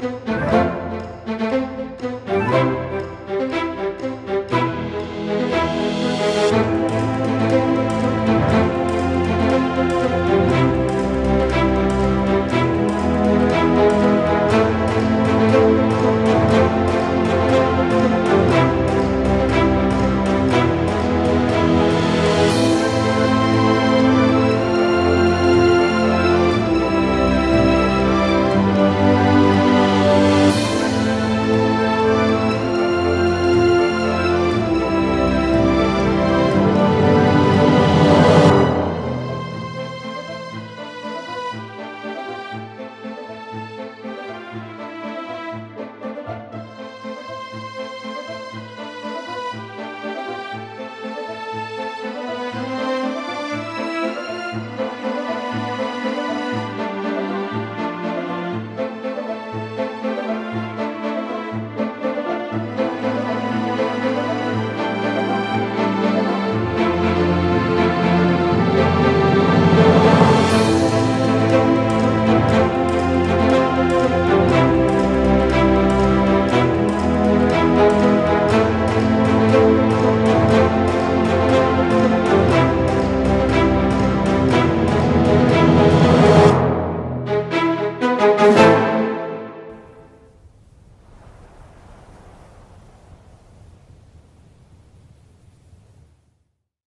Música